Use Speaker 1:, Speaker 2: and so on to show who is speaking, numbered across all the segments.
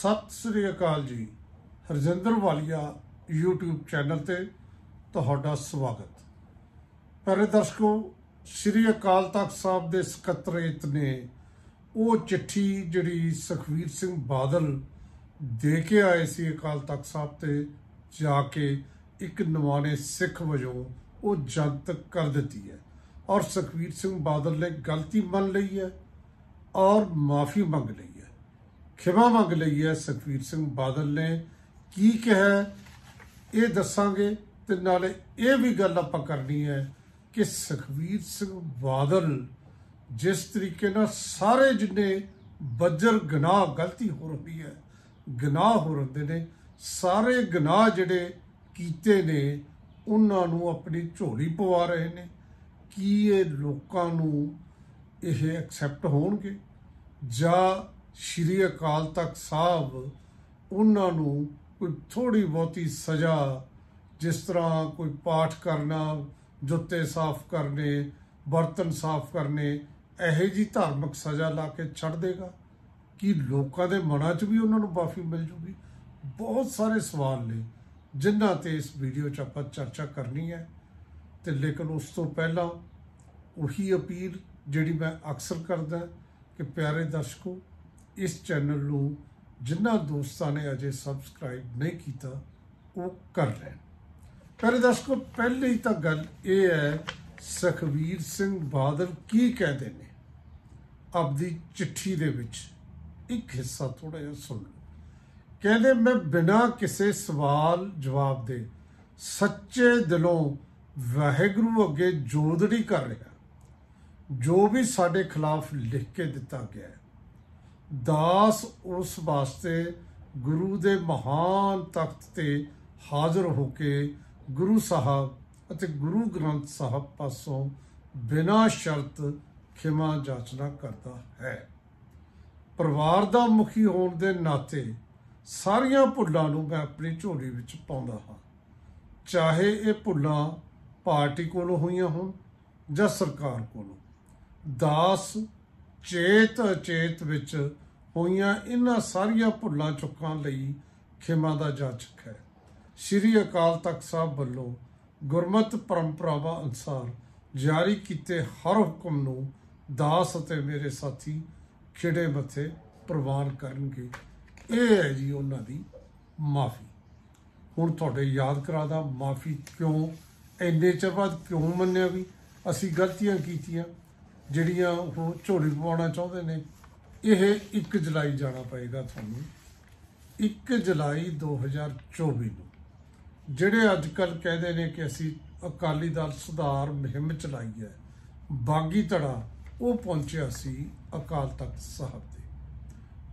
Speaker 1: ਸਤਿ ਸ੍ਰੀ ਅਕਾਲ ਜੀ। ਹਰਜਿੰਦਰ ਵਾਲੀਆ YouTube channel ਤੇ ਤੁਹਾਡਾ ਸਵਾਗਤ। ਪਿਆਰੇ ਦਰਸ਼ਕੋ, ਸ੍ਰੀ ਅਕਾਲ ਤਖਤ ਸਾਹਿਬ ਦੇ ਸਕੱਤਰੇਤ ਨੇ ਉਹ ਚਿੱਠੀ ਜਿਹੜੀ ਸੁਖਵੀਰ ਸਿੰਘ ਬਾਦਲ ਦੇ ਕੇ ਆਏ ਸੀ ਅਕਾਲ ਤਖਤ ਸਾਹਿਬ ਤੇ ਜਾ ਕੇ ਇੱਕ ਨਵਾਨੇ ਸਿੱਖ ਵਜੋਂ ਉਹ ਜਨਤਕ ਕਰ ਦਿੱਤੀ ਹੈ। ਔਰ ਸੁਖਵੀਰ ਸਿੰਘ ਬਾਦਲ ਨੇ ਗਲਤੀ ਮੰਨ ਲਈ ਹੈ ਔਰ ਮਾਫੀ ਮੰਗ ਲਈ। ਖਿਮਾ ਮੰਗ ਲਈ ਹੈ ਸੁਖਵੀਰ ਸਿੰਘ ਬਾਦਲ ਨੇ। ਕੀ ਕਿਹਾ ਇਹ ਦੱਸਾਂਗੇ ਤੇ ਨਾਲੇ ਇਹ ਵੀ ਗੱਲ ਆਪਾਂ ਕਰਨੀ ਹੈ ਕਿ ਸੁਖਵੀਰ ਸਿੰਘ ਬਾਦਲ ਜਿਸ ਤਰੀਕੇ ਨਾਲ ਸਾਰੇ ਜਿੰਨੇ ਬੱਜਰ ਗੁਨਾਹ ਗਲਤੀ ਹੋ ਰਹੀ ਹੈ, ਗੁਨਾਹ ਹੋ ਰਹੇ ਨੇ, ਸਾਰੇ ਗੁਨਾਹ ਜਿਹੜੇ ਕੀਤੇ ਨੇ, ਉਹਨਾਂ ਨੂੰ ਆਪਣੀ ਝੋਲੀ ਪਵਾ ਰਹੇ ਨੇ। ਕੀ ਇਹ ਲੋਕਾਂ ਨੂੰ ਇਹ ਐਕਸੈਪਟ ਹੋਣਗੇ? ਜਾਂ ਸ਼੍ਰੀ ਅਕਾਲ ਤਖਤ ਸਾਹਿਬ, ਉਹਨਾਂ ਨੂੰ ਕੋਈ ਥੋੜੀ ਬਹੁਤੀ ਸਜ਼ਾ, ਜਿਸ ਤਰ੍ਹਾਂ ਕੋਈ ਪਾਠ ਕਰਨਾ, ਜੁੱਤੇ ਸਾਫ਼ ਕਰਨੇ, ਬਰਤਨ ਸਾਫ਼ ਕਰਨੇ, ਇਹੋ ਜੀ ਧਾਰਮਿਕ ਸਜ਼ਾ ਲਾ ਕੇ ਛੱਡ ਦੇਗਾ। ਕਿ ਲੋਕਾਂ ਦੇ ਮਨਾਂ 'ਚ ਵੀ ਉਹਨਾਂ ਨੂੰ ਮਾਫੀ ਮਿਲ ਜੂਗੀ? ਬਹੁਤ ਸਾਰੇ ਸਵਾਲ ਨੇ, ਜਿਨ੍ਹਾਂ ਤੇ ਇਸ ਵੀਡੀਓ 'ਚ ਆਪਾਂ ਚਰਚਾ ਕਰਨੀ ਹੈ। ਤੇ ਲੇਕਿਨ ਉਸ ਤੋਂ ਪਹਿਲਾਂ ਉਹੀ ਅਪੀਲ ਜਿਹੜੀ ਮੈਂ ਅਕਸਰ ਕਰਦਾ ਕਿ ਪਿਆਰੇ ਦਰਸ਼ਕੋ ਇਸ ਚੈਨਲ ਨੂੰ ਜਿਨ੍ਹਾਂ ਦੋਸਤਾਂ ਨੇ ਅਜੇ ਸਬਸਕ੍ਰਾਈਬ ਨਹੀਂ ਕੀਤਾ, ਉਹ ਕਰ ਲੈਣ। ਪਿਆਰੇ ਦਰਸ਼ਕੋ, ਪਹਿਲੀ ਤਾਂ ਗੱਲ ਇਹ ਹੈ ਸੁਖਵੀਰ ਸਿੰਘ ਬਾਦਲ ਕੀ ਕਹਿੰਦੇ ਨੇ? ਆਪਦੀ ਚਿੱਠੀ ਦੇ ਵਿੱਚ ਇੱਕ ਹਿੱਸਾ ਥੋੜਾ ਜਿਹਾ ਸੁਣ ਲਓ। ਕਹਿੰਦੇ, ਮੈਂ ਬਿਨਾਂ ਕਿਸੇ ਸਵਾਲ ਜਵਾਬ ਦੇ ਸੱਚੇ ਦਿਲੋਂ ਵਾਹਿਗੁਰੂ ਅੱਗੇ ਜੋਦੜੀ ਕਰ ਰਿਹਾ। ਜੋ ਵੀ ਸਾਡੇ ਖਿਲਾਫ ਲਿਖ ਕੇ ਦਿੱਤਾ ਗਿਆ ਹੈ ਦਾਸ ਉਸ ਵਾਸਤੇ ਗੁਰੂ ਦੇ ਮਹਾਨ ਤਖਤ ਤੇ ਹਾਜ਼ਰ ਹੋ ਕੇ ਗੁਰੂ ਸਾਹਿਬ ਅਤੇ ਗੁਰੂ ਗ੍ਰੰਥ ਸਾਹਿਬ ਪਾਸੋਂ ਬਿਨਾਂ ਸ਼ਰਤ ਖਿਮਾ ਜਾਚਨਾ ਕਰਦਾ ਹੈ। ਪਰਿਵਾਰ ਦਾ ਮੁਖੀ ਹੋਣ ਦੇ ਨਾਤੇ ਸਾਰੀਆਂ ਭੁੱਲਾਂ ਨੂੰ ਮੈਂ ਆਪਣੀ ਝੋਲੀ ਵਿੱਚ ਪਾਉਂਦਾ ਹਾਂ। ਚਾਹੇ ਇਹ ਭੁੱਲਾਂ ਪਾਰਟੀ ਕੋਲੋਂ ਹੋਈਆਂ ਹੋਣ ਜਾਂ ਸਰਕਾਰ ਕੋਲੋਂ। ਦਾਸ ਚੇਤ ਅਚੇਤ ਵਿੱਚ ਹੋਈਆਂ ਇਹਨਾਂ ਸਾਰੀਆਂ ਭੁੱਲਾਂ ਚੁੱਕਾਂ ਲਈ ਖਿਮਾ ਦਾ ਜਾਚਕ ਹੈ। ਸ੍ਰੀ ਅਕਾਲ ਤਖਤ ਸਾਹਿਬ ਵੱਲੋਂ ਗੁਰਮਤ ਪਰੰਪਰਾਵਾਂ ਅਨੁਸਾਰ ਜਾਰੀ ਕੀਤੇ ਹਰ ਹੁਕਮ ਨੂੰ ਦਾਸ ਅਤੇ ਮੇਰੇ ਸਾਥੀ ਖਿੜੇ ਮੱਥੇ ਪ੍ਰਵਾਨ ਕਰਨਗੇ। ਇਹ ਹੈ ਜੀ ਉਹਨਾਂ ਦੀ ਮਾਫੀ। ਹੁਣ ਤੁਹਾਡੇ ਯਾਦ ਕਰਾਦਾ ਮਾਫੀ ਕਿਉਂ? ਇੰਨੇ ਚਿਰ ਬਾਅਦ ਕਿਉਂ ਮੰਨਿਆ ਵੀ? ਅਸੀਂ ਗਲਤੀਆਂ ਕੀਤੀਆਂ। ਜਿਹੜੀਆਂ ਉਹ ਝੋਲੀ ਪਵਾਉਣਾ ਚਾਹੁੰਦੇ ਨੇ, ਇਹ 1 ਜੁਲਾਈ ਜਾਣਾ ਪਏਗਾ ਤੁਹਾਨੂੰ। 1 ਜੁਲਾਈ 2024 ਨੂੰ। ਜਿਹੜੇ ਅੱਜ ਕੱਲ ਕਹਿੰਦੇ ਨੇ ਕਿ ਅਸੀਂ ਅਕਾਲੀ ਦਲ ਸੁਧਾਰ ਮੁਹਿੰਮ ਚਲਾਈ ਹੈ, ਬਾਗੀ ਧੜਾ, ਉਹ ਪਹੁੰਚਿਆ ਸੀ ਅਕਾਲ ਤਖਤ ਸਾਹਿਬ ਤੇ।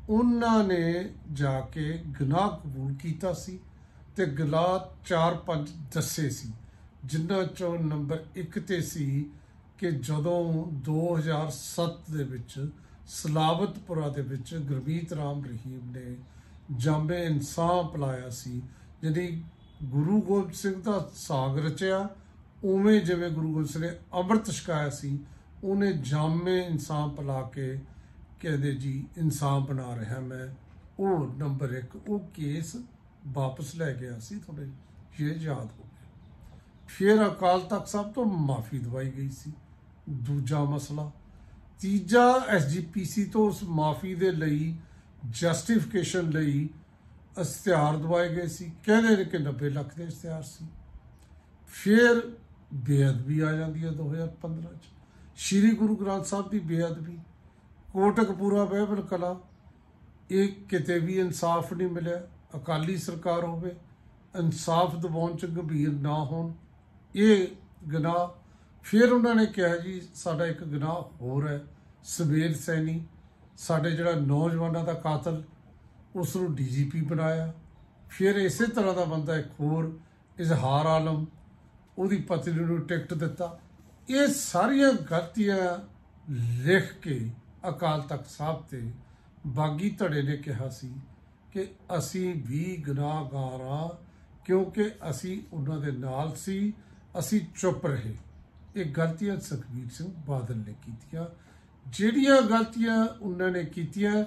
Speaker 1: ਉਹਨਾਂ ਨੇ ਜਾ ਕੇ ਗੁਨਾਹ ਕਬੂਲ ਕੀਤਾ ਸੀ ਤੇ ਗਲਾ 4-5 ਦੱਸੇ ਸੀ, ਜਿਨ੍ਹਾਂ ਚੋਂ ਨੰਬਰ 1 ਤੇ ਸੀ ਕਿ ਜਦੋਂ 2007 ਦੇ ਵਿੱਚ ਸਲਾਵਤਪੁਰਾ ਦੇ ਵਿੱਚ ਗੁਰਮੀਤ ਰਾਮ ਰਹੀਮ ਨੇ ਜਾਂਬੇ ਇਨਸਾਫ ਲਾਇਆ ਸੀ ਜਿਹੜੀ ਗੁਰੂ ਗੋਬਿੰਦ ਸਿੰਘ ਦਾ ਸਾਗ ਰਚਿਆ, ਉਵੇਂ ਜਿਵੇਂ ਗੁਰੂ ਗੋਬਿੰਦ ਸਿੰਘ ਨੇ ਅੰਮ੍ਰਿਤ ਛਕਾਇਆ ਸੀ, ਉਹਨੇ ਜਾਮੇ ਇਨਸਾਨ ਪਲਾ ਕੇ ਕਹਿੰਦੇ ਜੀ ਇਨਸਾਨ ਬਣਾ ਰਿਹਾ ਮੈਂ। ਉਹ ਨੰਬਰ 1 ਉਹ ਕੇਸ ਵਾਪਸ ਲੈ ਗਿਆ ਸੀ ਤੁਹਾਡੇ, ਇਹ ਯਾਦ ਹੋ ਗਿਆ। ਫਿਰ ਅਕਾਲ ਤਖਤ ਸਾਹਿਬ ਤੋਂ ਮਾਫੀ ਦਵਾਈ ਗਈ ਸੀ। ਦੂਜਾ ਮਸਲਾ। ਤੀਜਾ ਐਸਜੀਪੀਸੀ ਤੋਂ ਉਸ ਮਾਫੀ ਦੇ ਲਈ ਜਸਟੀਫਿਕੇਸ਼ਨ ਲਈ ਇਸ਼ਤਿਹਾਰ ਦਵਾਏ ਗਏ ਸੀ। ਕਹਿੰਦੇ ਨੇ ਕਿ 90 ਲੱਖ ਦੇ ਇਸ਼ਤਿਹਾਰ ਸੀ। ਫਿਰ ਬੇਅਦਬੀ ਆ ਜਾਂਦੀ ਹੈ 2015 ਚ। ਸ੍ਰੀ ਗੁਰੂ ਗ੍ਰੰਥ ਸਾਹਿਬ ਦੀ ਬੇਅਦਬੀ, ਕੋਟਕਪੂਰਾ ਬਹਿਬਲ ਕਲਾ, ਇਹ ਕਿਤੇ ਵੀ ਇਨਸਾਫ ਨਹੀਂ ਮਿਲਿਆ। ਅਕਾਲੀ ਸਰਕਾਰ ਹੋਵੇ, ਇਨਸਾਫ ਦਿਵਾਉਣ ਚ ਗੰਭੀਰ ਨਾ ਹੋਣ। ਇਹ ਗੁਨਾਹ ਫਿਰ ਉਹਨਾਂ ਨੇ ਕਿਹਾ ਜੀ, ਸਾਡਾ ਇੱਕ ਗੁਨਾਹ ਹੋਰ ਹੈ, ਸਵੇਰ ਸੈਣੀ। ਸਾਡੇ ਜਿਹੜਾ ਨੌਜਵਾਨਾਂ ਦਾ ਕਾਤਲ ਉਸ ਨੂੰ ਡੀਜੀਪੀ ਬਣਾਇਆ। ਫਿਰ ਇਸੇ ਤਰ੍ਹਾਂ ਦਾ ਬੰਦਾ ਇੱਕ ਹੋਰ, ਇਜ਼ਹਾਰ ਆਲਮ, ਉਹਦੀ ਪਤਨੀ ਨੂੰ ਟਿਕਟ ਦਿੱਤਾ। ਇਹ ਸਾਰੀਆਂ ਗਲਤੀਆਂ ਲਿਖ ਕੇ ਅਕਾਲ ਤਖਤ ਸਾਹਿਬ ਤੇ ਬਾਗੀ ਧੜੇ ਨੇ ਕਿਹਾ ਸੀ ਕਿ ਅਸੀਂ ਵੀ ਗੁਨਾਹਗਾਰ ਹਾਂ, ਕਿਉਂਕਿ ਅਸੀਂ ਉਹਨਾਂ ਦੇ ਨਾਲ ਸੀ, ਅਸੀਂ ਚੁੱਪ ਰਹੇ। ਇਹ ਗਲਤੀਆਂ ਸੁਖਬੀਰ ਸਿੰਘ ਬਾਦਲ ਨੇ ਕੀਤੀਆਂ। ਜਿਹੜੀਆਂ ਗਲਤੀਆਂ ਉਹਨਾਂ ਨੇ ਕੀਤੀਆਂ,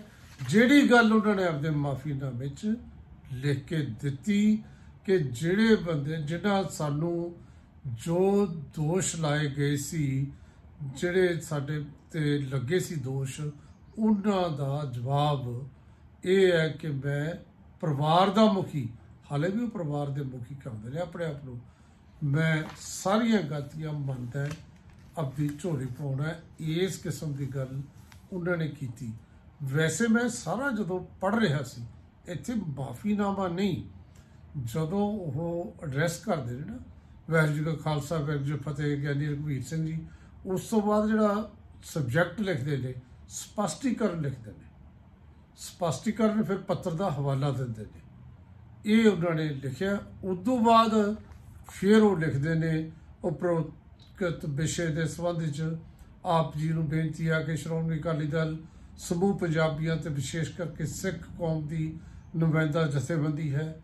Speaker 1: ਜਿਹੜੀ ਗੱਲ ਉਹਨਾਂ ਨੇ ਆਪਣੇ ਮਾਫੀਨਾਮੇ 'ਚ ਲਿਖ ਕੇ ਦਿੱਤੀ ਕਿ ਜਿਹੜੇ ਬੰਦੇ, ਜਿਨ੍ਹਾਂ ਸਾਨੂੰ ਜੋ ਦੋਸ਼ ਲਾਏ ਗਏ ਸੀ, ਜਿਹੜੇ ਸਾਡੇ ਤੇ ਲੱਗੇ ਸੀ ਦੋਸ਼, ਉਹਨਾਂ ਦਾ ਜਵਾਬ ਇਹ ਹੈ ਕਿ ਮੈਂ ਪਰਿਵਾਰ ਦਾ ਮੁਖੀ, ਹਾਲੇ ਵੀ ਉਹ ਪਰਿਵਾਰ ਦੇ ਮੁਖੀ ਕਹਿੰਦੇ ਨੇ, ਆਪਣੇ ਆਪ ਨੂੰ ਮੈਂ ਸਾਰੀਆਂ ਗਲਤੀਆਂ ਮੰਨਦਾ ਆਪਣੀ ਝੋਲੀ ਪਾਉਣਾ ਇਸ ਕਿਸਮ ਦੀ ਗੱਲ ਉਹਨਾਂ ਨੇ ਕੀਤੀ। ਵੈਸੇ ਮੈਂ ਸਾਰਾ ਜਦੋਂ ਪੜ ਰਿਹਾ ਸੀ, ਇੱਥੇ ਮਾਫੀਨਾਮਾ ਨਹੀਂ, ਜਦੋਂ ਉਹ ਐਡਰੈਸ ਕਰਦੇ ਨੇ ਨਾ, ਵਾਹਿਗੁਰੂ ਜੀ ਕਾ ਖਾਲਸਾ, ਵਾਹਿਗੁਰੂ ਜੀ ਫਤਿਹ, ਗਿਆਨੀ ਰਘਵੀਰ ਸਿੰਘ ਜੀ, ਉਸ ਤੋਂ ਬਾਅਦ ਜਿਹੜਾ ਸਬਜੈਕਟ ਲਿਖਦੇ ਨੇ, ਸਪਸ਼ਟੀਕਰਨ ਲਿਖਦੇ ਨੇ। ਸਪਸ਼ਟੀਕਰਨ ਫਿਰ ਪੱਤਰ ਦਾ ਹਵਾਲਾ ਦਿੰਦੇ ਨੇ। ਇਹ ਉਹਨਾਂ ਨੇ ਲਿਖਿਆ ਉਦੋਂ ਬਾਅਦ ਫਿਰ ਉਹ ਲਿਖਦੇ ਨੇ ਉਪਰੋਕਤ ਵਿਸ਼ੇ ਦੇ ਸੰਬੰਧ ਵਿੱਚ ਆਪ ਜੀ ਨੂੰ ਬੇਨਤੀ ਆ ਕਿ ਸ਼੍ਰੋਮਣੀ ਅਕਾਲੀ ਦਲ ਸਮੂਹ ਪੰਜਾਬੀਆਂ ਤੇ ਵਿਸ਼ੇਸ਼ ਕਰਕੇ ਸਿੱਖ ਕੌਮ ਦੀ ਨੁਮਾਇੰਦਾ ਜਥੇਬੰਦੀ ਹੈ।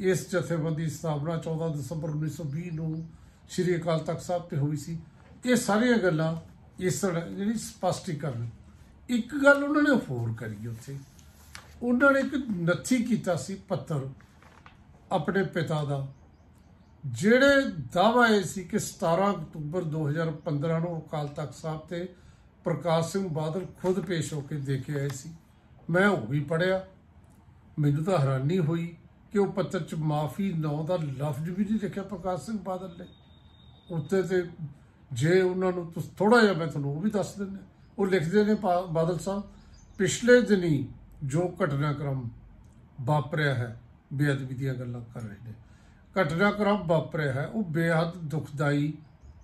Speaker 1: ਇਸ ਜਥੇਬੰਦੀ ਦੀ ਸਥਾਪਨਾ 14 ਦਸੰਬਰ 1920 ਨੂੰ ਸ੍ਰੀ ਅਕਾਲ ਤਖਤ ਸਾਹਿਬ ਤੇ ਹੋਈ ਸੀ। ਇਹ ਸਾਰੀਆਂ ਗੱਲਾਂ ਇਸ ਤਰ੍ਹਾਂ ਜਿਹੜੀ ਸਪਸ਼ਟੀਕਰਨ, ਇੱਕ ਗੱਲ ਉਹਨਾਂ ਨੇ ਹੋਰ ਕਰੀ ਉੱਥੇ। ਉਹਨਾਂ ਨੇ ਇੱਕ ਨੱਥੀ ਕੀਤਾ ਸੀ ਪੱਤਰ ਆਪਣੇ ਪਿਤਾ ਦਾ। ਜਿਹੜੇ ਦਾਅਵਾ ਇਹ ਸੀ ਕਿ 17 ਅਕਤੂਬਰ 2015 ਨੂੰ ਅਕਾਲ ਤਖਤ ਸਾਹਿਬ ਤੇ ਪ੍ਰਕਾਸ਼ ਸਿੰਘ ਬਾਦਲ ਖੁਦ ਪੇਸ਼ ਹੋ ਕੇ ਦੇ ਕੇ ਆਏ ਸੀ। ਮੈਂ ਉਹ ਵੀ ਪੜਿਆ ਮੈਨੂੰ ਤਾਂ ਹੈਰਾਨੀ ਹੋਈ ਕਿ ਉਹ ਪੱਤਰ 'ਚ ਮਾਫੀ ਨਾਂ ਦਾ ਲਫ਼ਜ਼ ਵੀ ਨਹੀਂ ਲਿਖਿਆ ਪ੍ਰਕਾਸ਼ ਸਿੰਘ ਬਾਦਲ ਨੇ। ਉੱਤੇ ਤੇ ਜੇ ਉਹਨਾਂ ਨੂੰ ਤੁਸੀਂ ਥੋੜਾ ਜਿਹਾ ਮੈਂ ਤੁਹਾਨੂੰ ਉਹ ਵੀ ਦੱਸ ਦਿੰਦਾ। ਉਹ ਲਿਖਦੇ ਨੇ ਬਾਦਲ ਸਾਹਿਬ, ਪਿਛਲੇ ਦਿਨੀ ਜੋ ਘਟਨਾਕ੍ਰਮ ਵਾਪਰਿਆ ਹੈ, ਬੇਅਦਬੀ ਦੀਆਂ ਗੱਲਾਂ ਕਰ ਰਹੇ ਨੇ। ਘਟਨਾਕ੍ਰਮ ਵਾਪਰਿਆ ਹੈ, ਉਹ ਬੇਹੱਦ ਦੁਖਦਾਈ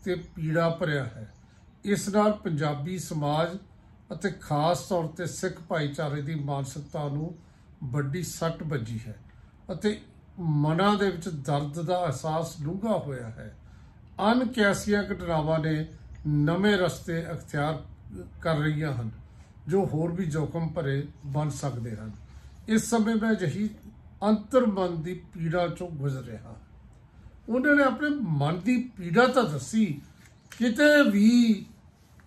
Speaker 1: ਤੇ ਪੀੜਾ ਭਰਿਆ ਹੈ। ਇਸ ਨਾਲ ਪੰਜਾਬੀ ਸਮਾਜ ਅਤੇ ਖਾਸ ਤੌਰ ਤੇ ਸਿੱਖ ਭਾਈਚਾਰੇ ਦੀ ਮਾਨਸਿਕਤਾ ਨੂੰ ਵੱਡੀ ਸੱਟ ਵੱਜੀ ਹੈ ਅਤੇ ਮਨਾਂ ਦੇ ਵਿੱਚ ਦਰਦ ਦਾ ਅਹਿਸਾਸ ਡੂੰਘਾ ਹੋਇਆ ਹੈ। ਅਣਕਿਆਸੀਆਂ ਘਟਨਾਵਾਂ ਨੇ ਨਵੇਂ ਰਸਤੇ ਅਖਤਿਆਰ ਕਰ ਰਹੀਆਂ ਹਨ, ਜੋ ਹੋਰ ਵੀ ਜੋਖਮ ਭਰੇ ਬਣ ਸਕਦੇ ਹਨ। ਇਸ ਸਮੇਂ ਮੈਂ ਅਜਿਹੀ ਅੰਤਰਮਨ ਦੀ ਪੀੜਾ ਚੋਂ ਗੁਜ਼ਰ ਰਿਹਾ ਉਹਨਾਂ ਨੇ ਆਪਣੇ ਮਨ ਦੀ ਪੀੜਾ ਤਾਂ ਦੱਸੀ। ਕਿਤੇ ਵੀ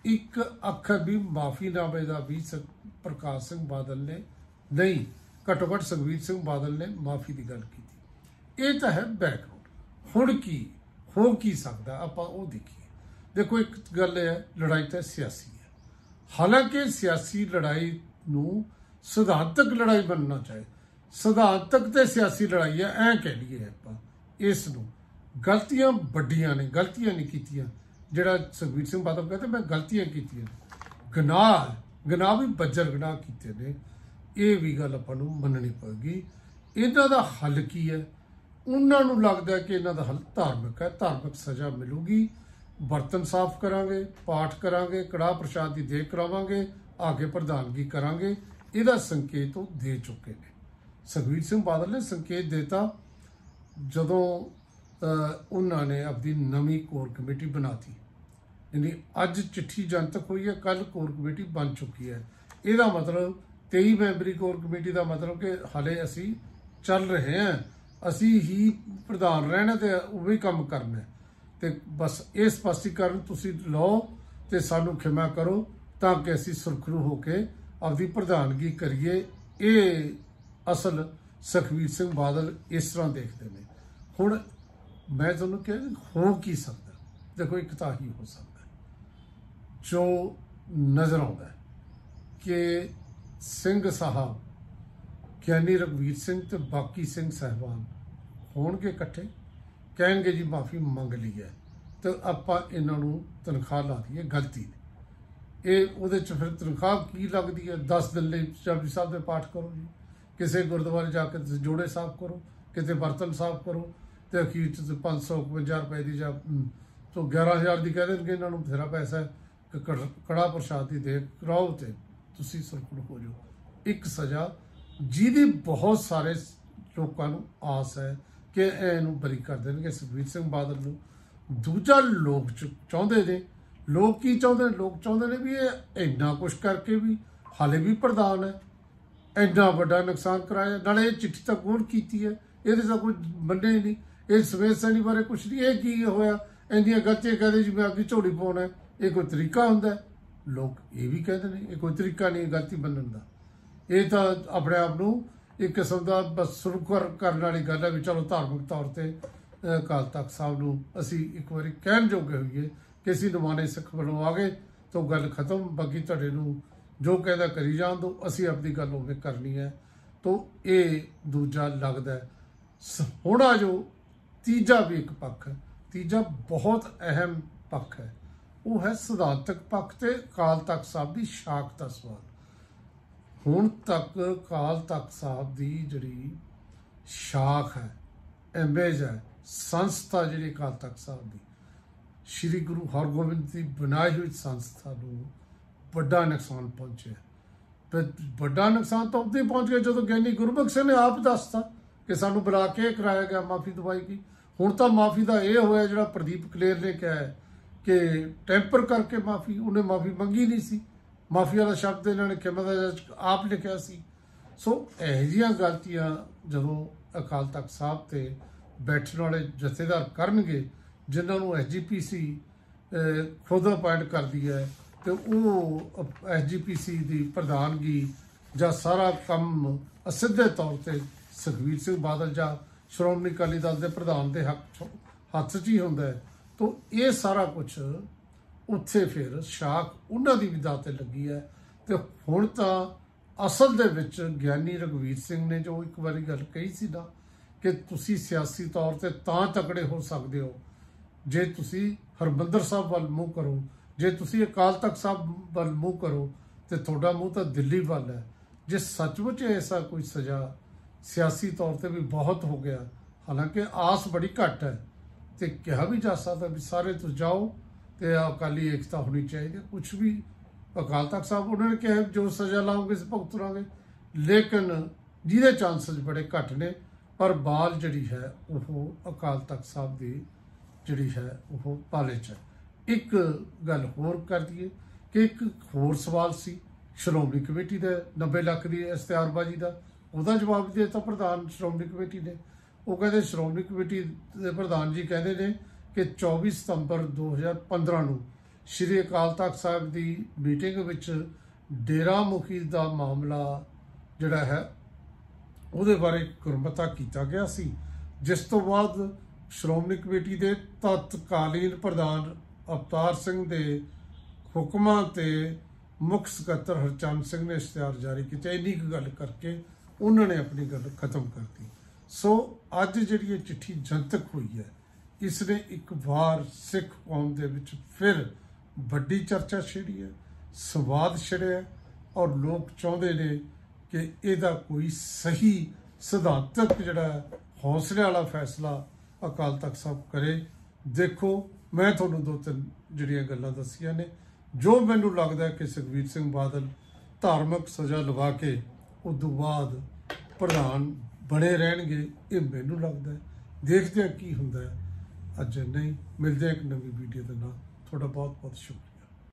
Speaker 1: ਇੱਕ ਅੱਖਰ ਵੀ ਮਾਫੀਨਾਮੇ ਦਾ ਵੀ ਸ- ਪ੍ਰਕਾਸ਼ ਸਿੰਘ ਬਾਦਲ ਨੇ ਨਹੀਂ, ਘੱਟੋ ਘੱਟ ਸੁਖਬੀਰ ਸਿੰਘ ਬਾਦਲ ਨੇ ਮਾਫੀ ਦੀ ਗੱਲ ਕੀਤੀ। ਇਹ ਤਾਂ ਹੈ ਬੈਕਗ੍ਰਾਉਂਡ ਹੁਣ ਕੀ, ਹੋ ਕੀ ਸਕਦਾ, ਆਪਾਂ ਉਹ ਦੇਖੀਏ। ਦੇਖੋ, ਇੱਕ ਗੱਲ ਇਹ ਹੈ, ਲੜਾਈ ਤਾਂ ਸਿਆਸੀ ਹੈ। ਹਾਲਾਂਕਿ ਸਿਆਸੀ ਲੜਾਈ ਨੂੰ ਸਿਧਾਂਤਕ ਲੜਾਈ ਬਣਨਾ ਚਾਹੀਦਾ ਸਿਧਾਂਤਕ ਤੇ ਸਿਆਸੀ ਲੜਾਈ ਹੈ, ਐਂ ਕਹਿ ਲਈਏ ਆਪਾਂ, ਇਸ ਨੂੰ। ਗਲਤੀਆਂ ਵੱਡੀਆਂ ਨੇ, ਗਲਤੀਆਂ ਨਹੀਂ ਕੀਤੀਆਂ। ਜਿਹੜਾ ਸੁਖਬੀਰ ਸਿੰਘ ਬਾਦਲ ਕਹਿੰਦੇ, ਮੈਂ ਗਲਤੀਆਂ ਕੀਤੀਆਂ। ਗਨਾਹ ਗਨਾਹ ਵੀ ਬੱਜਰ ਗਨਾਹ ਕੀਤੇ ਨੇ। ਇਹ ਵੀ ਗੱਲ ਆਪਾਂ ਨੂੰ ਮੰਨਣੀ ਪਵੇਗੀ ਇਹਨਾਂ ਦਾ ਹੱਲ ਕੀ ਹੈ? ਉਹਨਾਂ ਨੂੰ ਲੱਗਦਾ ਕਿ ਇਹਨਾਂ ਦਾ ਹੱਲ ਧਾਰਮਿਕ ਹੈ। ਧਾਰਮਿਕ ਸਜ਼ਾ ਮਿਲੂਗੀ। ਬਰਤਨ ਸਾਫ਼ ਕਰਾਂਗੇ, ਪਾਠ ਕਰਾਂਗੇ, ਕੜਾਹ ਪ੍ਰਸ਼ਾਦ ਦੀ ਦੇਖ ਕਰਾਵਾਂਗੇ, ਆਗੇ ਪ੍ਰਧਾਨਗੀ ਕਰਾਂਗੇ। ਇਹਦਾ ਸੰਕੇਤ ਉਹ ਦੇ ਚੁੱਕੇ ਨੇ। ਸੁਖਬੀਰ ਸਿੰਘ ਬਾਦਲ ਨੇ ਸੰਕੇਤ ਦਿੱਤਾ। ਜਦੋਂ ਉਹਨਾਂ ਨੇ ਆਪਣੀ ਨਵੀਂ ਕੋਰ ਕਮੇਟੀ ਬਣਾਤੀ। ਯਾਨੀ ਅੱਜ ਚਿੱਠੀ ਜਨਤਕ ਹੋਈ ਹੈ ਕੱਲ ਕੋਰ ਕਮੇਟੀ ਬਣ ਚੁੱਕੀ ਹੈ। ਇਹਦਾ ਮਤਲਬ 23 ਮੈਂਬਰੀ ਕੋਰ ਕਮੇਟੀ ਦਾ ਮਤਲਬ ਕਿ ਹਾਲੇ ਅਸੀਂ ਚੱਲ ਰਹੇ ਹਾਂ। ਅਸੀਂ ਹੀ ਪ੍ਰਧਾਨ ਰਹਿਣਾ ਤੇ ਉਹ ਵੀ ਕੰਮ ਕਰਨਾ ਹੈ। ਤੇ ਬਸ ਇਹ ਸਪਸ਼ਟੀਕਰਨ ਤੁਸੀਂ ਲਓ ਤੇ ਸਾਨੂੰ ਖਿਮਾ ਕਰੋ ਤਾਂ ਕਿ ਅਸੀਂ ਸੁਰਖਰੂ ਹੋ ਕੇ ਆਪਦੀ ਪ੍ਰਧਾਨਗੀ ਕਰੀਏ। ਇਹ ਅਸਲ ਸੁਖਬੀਰ ਸਿੰਘ ਬਾਦਲ ਇਸ ਤਰ੍ਹਾਂ ਦੇਖਦੇ ਨੇ। ਹੁਣ ਮੈਂ ਤੁਹਾਨੂੰ ਕਿਹਾ ਹੋ ਕੀ ਸਕਦਾ? ਦੇਖੋ, ਇੱਕ ਤਾਂ ਹੀ ਹੋ ਸਕਦਾ ਜੋ ਨਜ਼ਰ ਆਉਂਦਾ ਕਿ ਸਿੰਘ ਸਾਹਿਬ, ਗਿਆਨੀ ਰਘਵੀਰ ਸਿੰਘ ਤੇ ਬਾਕੀ ਸਿੰਘ ਸਹਿਬਾਨ ਹੋਣਗੇ ਇਕੱਠੇ, ਕਹਿਣਗੇ ਜੀ ਮਾਫੀ ਮੰਗ ਲਈ ਹੈ ਤੇ ਆਪਾਂ ਇਹਨਾਂ ਨੂੰ ਤਨਖਾਹ ਲਾ ਦਈਏ, ਗਲਤੀ ਨੇ ਇਹ ਉਹਦੇ ਚ ਫਿਰ ਤਨਖਾਹ ਕੀ ਲੱਗਦੀ ਹੈ? 10 ਦਿਨ ਲਈ ਚਾਬੀ ਸਾਹਿਬ ਦੇ ਪਾਠ ਕਰੋ ਜੀ। ਕਿਸੇ ਗੁਰਦੁਆਰੇ ਜਾ ਕੇ ਤੁਸੀਂ ਜੋੜੇ ਸਾਫ਼ ਕਰੋ, ਕਿਤੇ ਬਰਤਨ ਸਾਫ਼ ਕਰੋ ਤੇ ਅਖੀਰ ਚ 551 ਰੁਪਏ ਦੀ ਜਾਂ ਹਮ, ਤੋਂ 11000 ਦੀ ਕਹਿ ਦੇਣਗੇ ਇਹਨਾਂ ਨੂੰ ਬਥੇਰਾ ਪੈਸਾ ਕਿ ਕੜ- ਕੜਾ ਪ੍ਰਸ਼ਾਦ ਦੀ ਦੇ ਕਰਾਓ ਤੇ ਤੁਸੀਂ ਸੁਰਖਰੂ ਹੋ ਜਾਓ। ਇੱਕ ਸਜ਼ਾ ਜਿਹਦੀ ਬਹੁਤ ਸਾਰੇ ਲੋਕਾਂ ਨੂੰ ਆਸ ਹੈ ਕਿ ਇਹਨੂੰ ਬਰੀ ਕਰ ਦੇਣਗੇ ਸੁਖਬੀਰ ਸਿੰਘ ਬਾਦਲ ਨੂੰ। ਦੂਜਾ ਲੋਕ ਚ- ਚਾਹੁੰਦੇ ਨੇ ਲੋਕ ਕੀ ਚਾਹੁੰਦੇ ਨੇ? ਲੋਕ ਚਾਹੁੰਦੇ ਨੇ ਵੀ ਇਹ ਇੰਨਾ ਕੁਛ ਕਰਕੇ ਵੀ ਹਾਲੇ ਵੀ ਪ੍ਰਧਾਨ ਹੈ ਇੰਨਾ ਵੱਡਾ ਨੁਕਸਾਨ ਕਰਾਇਆ ਨਾਲੇ ਇਹ ਚਿੱਠੀ ਤਾਂ ਕੌਣ ਕੀਤੀ ਹੈ? ਇਹਦੇ ਤਾਂ ਕੋਈ ਮੰਨੇ ਹੀ ਨਹੀਂ। ਇਹ ਸਵੇਤ ਸੈਣੀ ਬਾਰੇ ਕੁਛ ਨਹੀਂ ਇਹ ਕੀ ਹੋਇਆ? ਇੰਦੀਆਂ ਗਲਤੀਆਂ ਕਹਦੇ ਜੀ ਮੈਂ ਆਪਣੀ ਝੋਲੀ ਪਾਉਣਾ ਇਹ ਕੋਈ ਤਰੀਕਾ ਹੁੰਦਾ ਲੋਕ ਇਹ ਵੀ ਕਹਿੰਦੇ ਨੇ ਇਹ ਕੋਈ ਤਰੀਕਾ ਨਹੀਂ ਗਲਤੀ ਮੰਨਣ ਦਾ। ਇਹ ਤਾਂ ਆਪਣੇ ਆਪ ਨੂੰ ਇੱਕ ਕਿਸਮ ਦਾ ਬਸ ਸੁਰੂਕਰ ਕਰਨ ਵਾਲੀ ਗੱਲ ਹੈ ਵੀ ਚਲੋ ਧਾਰਮਿਕ ਤੌਰ ਤੇ ਅਹ, ਅਕਾਲ ਤਖਤ ਸਾਹਿਬ ਨੂੰ ਅਸੀਂ ਇੱਕ ਵਾਰੀ ਕਹਿਣ ਜੋਗੇ ਹੋਈਏ ਕਿ ਅਸੀਂ ਨਮਾਨੇ ਸਿੱਖ ਵੱਲੋਂ ਆ ਗਏ ਤਾਂ ਗੱਲ ਖਤਮ। ਬਾਕੀ ਤੁਹਾਡੇ ਨੂੰ ਜੋ ਕਹਿੰਦਾ ਕਰੀ ਜਾਣ ਦੋ ਅਸੀਂ ਆਪਣੀ ਗੱਲ ਉਵੇਂ ਕਰਨੀ ਹੈ। ਤਾਂ ਇਹ ਦੂਜਾ ਲੱਗਦਾ ਹੈ। ਸ- ਹੁਣ ਜੋ ਤੀਜਾ ਵੀ ਇੱਕ ਪੱਖ ਹੈ। ਤੀਜਾ ਬਹੁਤ ਅਹਿਮ ਪੱਖ ਹੈ। ਉਹ ਹੈ ਸਿਧਾਂਤਕ ਪੱਖ ਤੇ ਅਕਾਲ ਤਖਤ ਸਾਹਿਬ ਦੀ ਸ਼ਾਖ ਦਾ ਸਵਾਲ। ਹੁਣ ਤੱਕ ਅਕਾਲ ਤਖਤ ਸਾਹਿਬ ਦੀ ਜਿਹੜੀ ਸ਼ਾਖ ਹੈ ਇਮੇਜ ਹੈ, ਸੰਸਥਾ ਜਿਹੜੀ ਅਕਾਲ ਤਖਤ ਸਾਹਿਬ ਦੀ, ਸ੍ਰੀ ਗੁਰੂ ਹਰਗੋਬਿੰਦ ਦੀ ਬਣਾਈ ਹੋਈ ਸੰਸਥਾ ਨੂੰ ਵੱਡਾ ਨੁਕਸਾਨ ਪਹੁੰਚਿਆ। ਪਰ ਵੱਡਾ ਨੁਕਸਾਨ ਤਾਂ ਉਦੋਂ ਹੀ ਪਹੁੰਚ ਗਿਆ ਜਦੋਂ ਗਿਆਨੀ ਗੁਰਬਖਸ਼ ਸਿੰਘ ਨੇ ਆਪ ਦੱਸਤਾ। ਕਿ ਸਾਨੂੰ ਬੁਲਾ ਕੇ ਕਰਾਇਆ ਗਿਆ ਮਾਫੀ ਦਵਾਈ ਗਈ ਹੁਣ ਤਾਂ ਮਾਫੀ ਦਾ ਇਹ ਹੋਇਆ ਜਿਹੜਾ ਪ੍ਰਦੀਪ ਕਲੇਰ ਨੇ ਕਿਹਾ ਕਿ ਟੈਂਪਰ ਕਰਕੇ ਮਾਫੀ, ਉਹਨੇ ਮਾਫੀ ਮੰਗੀ ਨਹੀਂ ਸੀ। ਮਾਫੀ ਵਾਲਾ ਸ਼ਬਦ ਇਹਨਾਂ ਨੇ ਕਿਵੇਂ ਦਾ ਆਪ ਲਿਖਿਆ ਸੀ। ਸੋ ਇਹ ਜਿਹੀਆਂ ਗਲਤੀਆਂ ਜਦੋਂ ਅਕਾਲ ਤਖਤ ਸਾਹਿਬ ਤੇ ਬੈਠਣ ਵਾਲੇ ਜਥੇਦਾਰ ਕਰਨਗੇ, ਜਿਨ੍ਹਾਂ ਨੂੰ ਐਸਜੀਪੀਸੀ ਖੁਦ ਅਪਾਇੰਟ ਕਰਦੀ ਹੈ, ਤੇ ਉਹ ਐਸਜੀਪੀਸੀ ਦੀ ਪ੍ਰਧਾਨਗੀ ਜਾਂ ਸਾਰਾ ਕੰਮ ਅਸਿੱਧੇ ਤੌਰ ਤੇ ਸੁਖਵੀਰ ਸਿੰਘ ਬਾਦਲ ਜਾਂ ਸ਼੍ਰੋਮਣੀ ਅਕਾਲੀ ਦਲ ਦੇ ਪ੍ਰਧਾਨ ਦੇ ਹੱਕ ਹੱਥ 'ਚ ਹੀ ਹੁੰਦਾ ਹੈ। ਤੋਂ ਇਹ ਸਾਰਾ ਕੁਝ ਉੱਥੇ ਫਿਰ ਸ਼ਾਖ ਉਹਨਾਂ ਦੀ ਵਿਦਾ ਤੇ ਲੱਗੀ ਹੈ। ਤੇ ਹੁਣ ਤਾਂ ਅਸਲ ਦੇ ਵਿੱਚ ਗਿਆਨੀ ਰਗਵੀਰ ਸਿੰਘ ਨੇ ਜੋ ਇੱਕ ਵਾਰੀ ਗੱਲ ਕਹੀ ਸੀ ਨਾ ਕਿ ਤੁਸੀਂ ਸਿਆਸੀ ਤੌਰ ਤੇ ਤਾਂ ਤਕੜੇ ਹੋ ਸਕਦੇ ਹੋ, ਜੇ ਤੁਸੀਂ ਹਰਮੰਦਰ ਸਾਹਿਬ ਵੱਲ ਮੂੰਹ ਕਰੋ, ਜੇ ਤੁਸੀਂ ਅਕਾਲ ਤਖਤ ਸਾਹਿਬ ਵੱਲ ਮੂੰਹ ਕਰੋ ਤੇ ਤੁਹਾਡਾ ਮੂੰਹ ਤਾਂ ਦਿੱਲੀ ਵੱਲ ਹੈ। ਜੇ ਸੱਚਮੁੱਚ ਐਸਾ ਕੋਈ ਸਜ਼ਾ ਸਿਆਸੀ ਤੌਰ ਤੇ ਵੀ ਬਹੁਤ ਹੋ ਗਿਆ। ਹਾਲਾਂਕਿ ਆਸ ਬੜੀ ਘੱਟ ਹੈ ਤੇ ਕਿਹਾ ਵੀ ਜਾ ਸਕਦਾ ਵੀ ਸਾਰੇ ਤੁਸੀਂ ਜਾਓ ਤੇ ਅਕਾਲੀ ਏਕਤਾ ਹੋਣੀ ਚਾਹੀਦੀ ਕੁਝ ਵੀ ਅਕਾਲ ਤਖਤ ਸਾਹਿਬ ਉਹਨਾਂ ਨੇ ਕਿਹਾ ਜੋ ਸਜ਼ਾ ਲਾਓਗੇ ਸ ਭੁਗਤਰਾਂਗੇ ਲੇਕਿਨ ਜਿਹਦੇ ਚਾਂਸਸ ਬੜੇ ਘੱਟ ਨੇ, ਪਰ ਬਾਲ ਜਿਹੜੀ ਹੈ, ਉਹ ਅਕਾਲ ਤਖਤ ਸਾਹਿਬ ਦੀ ਜਿਹੜੀ ਹੈ, ਉਹ ਪਾਲੇ ਚ ਹੈ। ਇੱਕ ਗੱਲ ਹੋਰ ਕਰ ਦਈਏ ਕਿ ਇੱਕ ਹੋਰ ਸਵਾਲ ਸੀ, ਸ਼੍ਰੋਮਣੀ ਕਮੇਟੀ ਦੇ 90 ਲੱਖ ਦੀ ਇਸ਼ਤਿਹਾਰਬਾਜ਼ੀ ਦਾ। ਉਹਦਾ ਜਵਾਬ ਦੇ ਦਿੱਤਾ ਪ੍ਰਧਾਨ ਸ਼੍ਰੋਮਣੀ ਕਮੇਟੀ ਨੇ। ਉਹ ਕਹਿੰਦੇ ਸ਼੍ਰੋਮਣੀ ਕਮੇਟੀ ਦੇ ਪ੍ਰਧਾਨ ਜੀ ਕਹਿੰਦੇ ਨੇ ਕਿ 24 ਸਤੰਬਰ 2015 ਨੂੰ ਸ਼੍ਰੀ ਅਕਾਲ ਤਖਤ ਸਾਹਿਬ ਦੀ ਮੀਟਿੰਗ ਵਿੱਚ ਡੇਰਾ ਮੁਖੀ ਦਾ ਮਾਮਲਾ ਜਿਹੜਾ ਹੈ, ਉਹਦੇ ਬਾਰੇ ਗੁਰਮਤਾ ਕੀਤਾ ਗਿਆ ਸੀ। ਜਿਸ ਤੋਂ ਬਾਅਦ ਸ਼੍ਰੋਮਣੀ ਕਮੇਟੀ ਦੇ ਤਤਕਾਲੀਨ ਪ੍ਰਧਾਨ ਅਵਤਾਰ ਸਿੰਘ ਦੇ ਹੁਕਮਾਂ ਤੇ ਮੁੱਖ ਸਕੱਤਰ ਹਰਚੰਦ ਸਿੰਘ ਨੇ ਇਸ਼ਤਿਹਾਰ ਜਾਰੀ ਕੀਤਾ। ਇੰਨੀ ਕੁ ਗੱਲ ਕਰਕੇ ਉਹਨਾਂ ਨੇ ਆਪਣੀ ਗੱਲ ਖਤਮ ਕਰਤੀ। ਸੋ ਅੱਜ ਜਿਹੜੀ ਇਹ ਚਿੱਠੀ ਜਨਤਕ ਹੋਈ ਹੈ ਇਸ ਨੇ ਇੱਕ ਵਾਰ ਸਿੱਖ ਕੌਮ ਦੇ ਵਿੱਚ ਫਿਰ ਵੱਡੀ ਚਰਚਾ ਛਿੜੀ ਹੈ ਸਵਾਦ ਛਿੜਿਆ ਔਰ ਲੋਕ ਚਾਹੁੰਦੇ ਨੇ ਕਿ ਇਹਦਾ ਕੋਈ ਸਹੀ ਸਿਧਾਂਤਕ ਜਿਹੜਾ ਹੈ, ਹੌਸਲੇ ਵਾਲਾ ਫੈਸਲਾ ਅਕਾਲ ਤਖਤ ਸਾਹਿਬ ਕਰੇ। ਦੇਖੋ ਮੈਂ ਤੁਹਾਨੂੰ ਦੋ ਤਿੰਨ ਜਿਹੜੀਆਂ ਗੱਲਾਂ ਦੱਸੀਆਂ ਨੇ। ਜੋ ਮੈਨੂੰ ਲੱਗਦਾ ਕਿ ਸੁਖਵੀਰ ਸਿੰਘ ਬਾਦਲ ਧਾਰਮਿਕ ਸਜ਼ਾ ਲਵਾ ਕੇ ਉਸ ਤੋਂ ਬਾਅਦ ਪ੍ਰਧਾਨ ਬਣੇ ਰਹਿਣਗੇ, ਇਹ ਮੈਨੂੰ ਲੱਗਦਾ ਹੈ। ਦੇਖਦੇ ਹਾਂ ਕੀ ਹੁੰਦਾ ਹੈ। ਅੱਜ ਨਹੀਂ, ਮਿਲਦੇ ਇੱਕ ਨਵੀਂ ਵੀਡੀਓ ਦੇ ਨਾਲ। ਤੁਹਾਡਾ ਬਹੁਤ ਬਹੁਤ ਸ਼ੁਕਰੀਆ।